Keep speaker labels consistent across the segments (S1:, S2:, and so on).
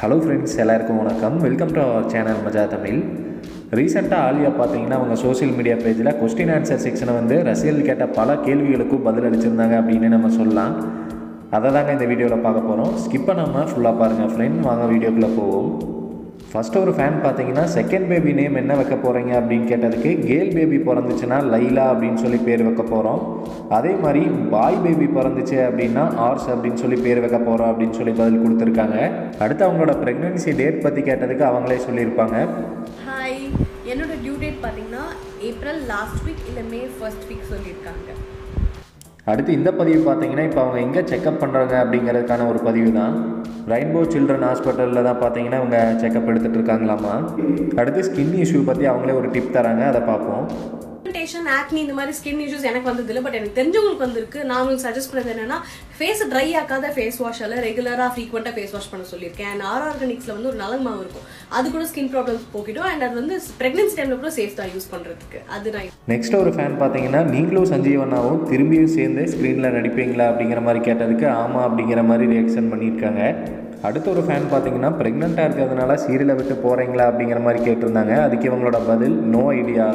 S1: Hello friends எல்லாருக்கும் வணக்கம். Welcome to our channel மஜா தமிழ் ரீசெண்டாக ஆலியா பார்த்தீங்கன்னா அவங்க சோஷியல் மீடியா பேஜில் கொஸ்டின் ஆன்சர் செக்ஷனை வந்து ரசிகர்கள் கேட்ட பல கேள்விகளுக்கும் பதில் அளிச்சிருந்தாங்க அப்படின்னு நம்ம சொல்லலாம். அதை தாங்க இந்த வீடியோவில் பார்க்க போகிறோம் ஸ்கிப் பண்ணாமல் ஃபுல்லாக பாருங்கள் ஃப்ரெண்ட் வாங்க வீடியோக்குள்ளே போவோம். ஃபஸ்ட்டு ஒரு ஃபேன் பார்த்தீங்கன்னா செகண்ட் பேபி நேம் என்ன வைக்க போகிறீங்க அப்படின்னு கேட்டதுக்கு கேர்ள் பேபி பிறந்துச்சுன்னா லைலா அப்படின்னு சொல்லி பேர் வைக்க போகிறோம் அதே மாதிரி பாய் பேபி பிறந்துச்சு அப்படின்னா ஆர்ஸ் அப்படின்னு சொல்லி பேர் வைக்க போகிறோம் அப்படின்னு சொல்லி பதில் கொடுத்துருக்காங்க. அடுத்து அவங்களோட ப்ரெக்னன்சி டேட் பற்றி கேட்டதுக்கு அவங்களே சொல்லியிருப்பாங்க.
S2: ஹாய் என்னோட டியூ டேட் பார்த்தீங்கன்னா ஏப்ரல் லாஸ்ட் வீக் இல்லை மே ஃபர்ஸ்ட் வீக் சொல்லியிருக்காங்க.
S1: அடுத்து இந்த பதிவு பார்த்தீங்கன்னா இப்போ அவங்க எங்கே செக்கப் பண்ணுறாங்க அப்படிங்கிறதுக்கான ஒரு பதிவு தான். ரெயின்போ சில்ட்ரன் ஹாஸ்பிட்டலில் தான் பார்த்தீங்கன்னா அவங்க செக்கப் எடுத்துகிட்டு இருக்காங்களாமா? அடுத்து ஸ்கின் இஷ்யூ பற்றி அவங்களே ஒரு டிப் தராங்க அதை பார்ப்போம்.
S2: பிக்மெண்டேஷன் ஆக்னி இந்த மாதிரி ஸ்கின் இஷ்யூஸ் எனக்கு வந்தது இல்லை பட் எனக்கு தெரிஞ்சவங்களுக்கு வந்திருக்கு. நான் உங்களுக்கு சஜஸ்ட் பண்ணது என்னன்னா ஃபேஸ் ட்ரை ஆக்காத ஃபேஸ் வாஷால் ரெகுலராக ஃப்ரீக்வெண்ட்டாக ஃபேஸ் வாஷ் பண்ண சொல்லியிருக்கேன். அண்ட் ஆர் ஆர்கானிக்ஸில் வந்து ஒரு நலன் மாவு இருக்கும். அது கூட ஸ்கின் ப்ராப்ளம்ஸ் போக்கிடும். அண்ட் அது வந்து ப்ரெக்னன்சி டைமில் கூட சேஃப் தான் யூஸ் பண்ணுறதுக்கு அது நான்
S1: நெக்ஸ்ட் ஒரு ஃபேன் பார்த்தீங்கன்னா நீங்களும் சஞ்சீவனாவும் திரும்பியும் சேர்ந்து ஸ்க்ரீனில் நடிப்பீங்களா அப்படிங்கிற மாதிரி கேட்டதுக்கு ஆமாம் அப்படிங்கிற மாதிரி ரியாக்ஷன் பண்ணியிருக்காங்க. அடுத்த ஒரு ஃபேன் பார்த்தீங்கன்னா ப்ரெக்னெண்ட்டாக இருக்கிறதுனால சீரியலை விட்டு போகிறீங்களா அப்படிங்கிற மாதிரி கேட்டிருந்தாங்க. அதுக்கு இவங்களோட பதில் நோ ஐடியா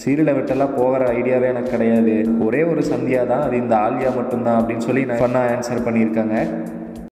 S1: சீரியலை விட்டெல்லாம் போகிற ஐடியாவே எனக்கு கிடையாது. ஒரே ஒரு சந்தியா தான் அது இந்த ஆலியா மட்டும்தான் அப்படின்னு சொல்லி நான் ஃபன்னாக ஆன்சர் பண்ணியிருக்காங்க.